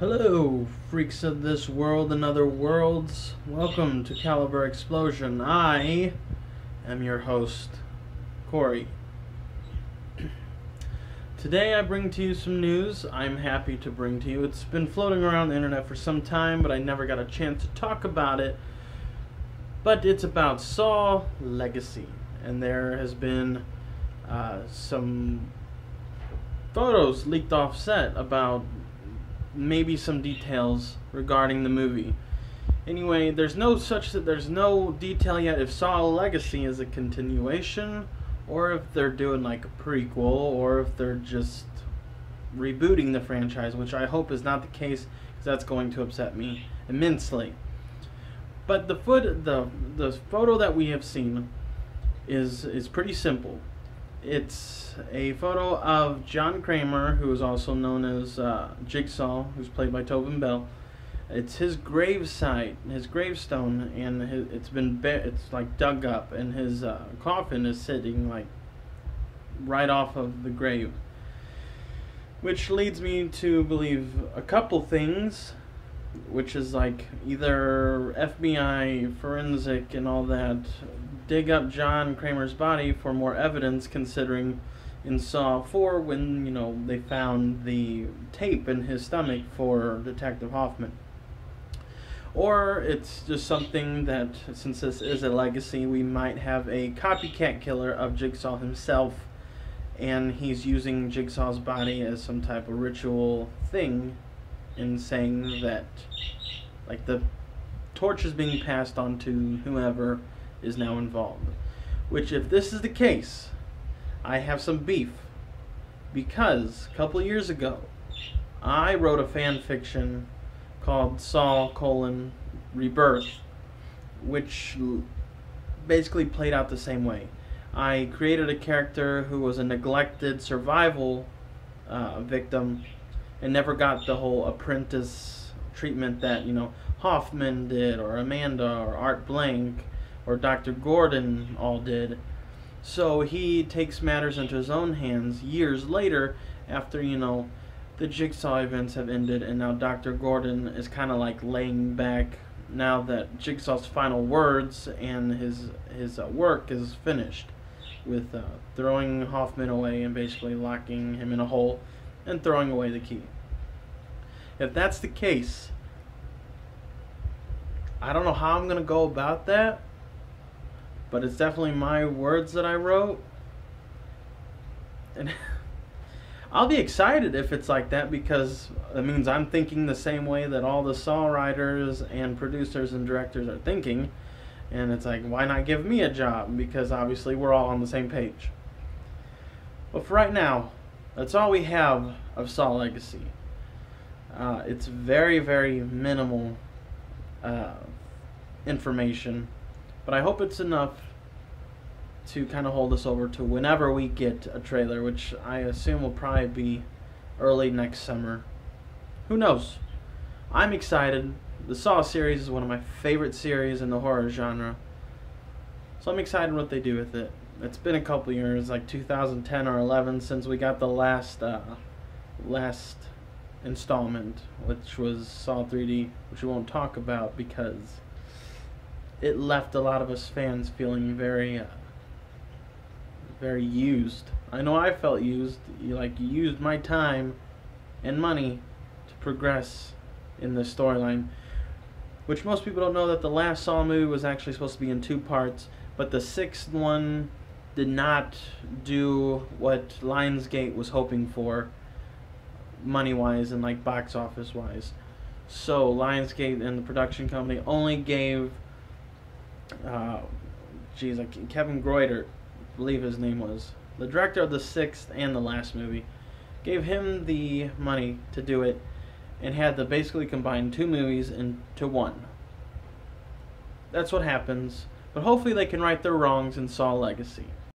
Hello, freaks of this world and other worlds. Welcome to Caliber Explosion. I am your host, Corey. Today I bring to you some news I'm happy to bring to you. It's been floating around the internet for some time, but I never got a chance to talk about it. But it's about Saw Legacy, and there has been uh, some photos leaked off set about maybe some details regarding the movie. Anyway, there's no such that there's no detail yet if Saw Legacy is a continuation or if they're doing like a prequel or if they're just rebooting the franchise, which I hope is not the case because that's going to upset me immensely. But the foot the the photo that we have seen is is pretty simple. It's a photo of John Kramer, who is also known as uh, Jigsaw, who's played by Tobin Bell. It's his gravesite, his gravestone, and his, it's been it's like dug up, and his uh, coffin is sitting like right off of the grave. Which leads me to believe a couple things, which is like either FBI, forensic, and all that dig up John Kramer's body for more evidence, considering in Saw 4 when, you know, they found the tape in his stomach for Detective Hoffman. Or it's just something that, since this is a legacy, we might have a copycat killer of Jigsaw himself, and he's using Jigsaw's body as some type of ritual thing, and saying that, like, the torch is being passed on to whoever is now involved. Which, if this is the case, I have some beef. Because a couple years ago, I wrote a fan fiction called Saw colon Rebirth, which basically played out the same way. I created a character who was a neglected survival uh, victim and never got the whole apprentice treatment that you know Hoffman did, or Amanda, or Art Blank, or Dr. Gordon all did. So he takes matters into his own hands years later after, you know, the Jigsaw events have ended and now Dr. Gordon is kind of like laying back now that Jigsaw's final words and his his uh, work is finished with uh, throwing Hoffman away and basically locking him in a hole and throwing away the key. If that's the case, I don't know how I'm going to go about that but it's definitely my words that I wrote. And I'll be excited if it's like that because it means I'm thinking the same way that all the Saw writers and producers and directors are thinking. And it's like, why not give me a job? Because obviously we're all on the same page. But for right now, that's all we have of Saw Legacy. Uh, it's very, very minimal uh, information but I hope it's enough to kind of hold us over to whenever we get a trailer, which I assume will probably be early next summer. Who knows? I'm excited. The Saw series is one of my favorite series in the horror genre. So I'm excited what they do with it. It's been a couple years, like 2010 or 11, since we got the last uh, last installment, which was Saw 3D, which we won't talk about because it left a lot of us fans feeling very, uh, very used. I know I felt used. You like you used my time and money to progress in the storyline, which most people don't know that the last Saw movie was actually supposed to be in two parts, but the sixth one did not do what Lionsgate was hoping for, money wise and like box office wise. So Lionsgate and the production company only gave uh, geez, like Kevin Greutert, I believe his name was, the director of the sixth and the last movie, gave him the money to do it, and had to basically combine two movies into one. That's what happens, but hopefully they can right their wrongs in Saw Legacy.